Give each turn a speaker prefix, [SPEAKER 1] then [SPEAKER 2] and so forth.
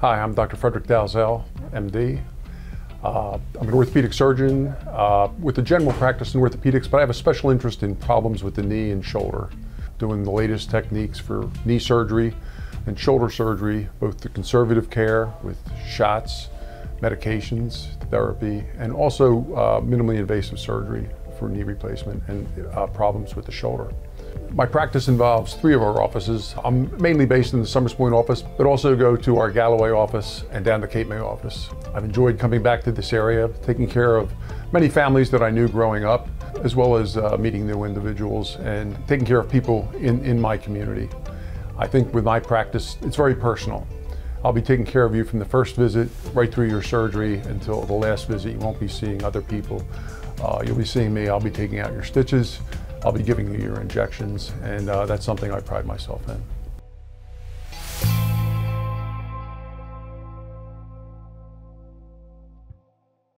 [SPEAKER 1] Hi, I'm Dr. Frederick Dalzell, MD. Uh, I'm an orthopedic surgeon uh, with a general practice in orthopedics, but I have a special interest in problems with the knee and shoulder, doing the latest techniques for knee surgery and shoulder surgery, both the conservative care with shots, medications, therapy, and also uh, minimally invasive surgery for knee replacement and uh, problems with the shoulder. My practice involves three of our offices. I'm mainly based in the Somers Point office, but also go to our Galloway office and down the Cape May office. I've enjoyed coming back to this area, taking care of many families that I knew growing up, as well as uh, meeting new individuals and taking care of people in, in my community. I think with my practice, it's very personal. I'll be taking care of you from the first visit right through your surgery until the last visit. You won't be seeing other people. Uh, you'll be seeing me. I'll be taking out your stitches. I'll be giving you your injections, and uh, that's something I pride myself in.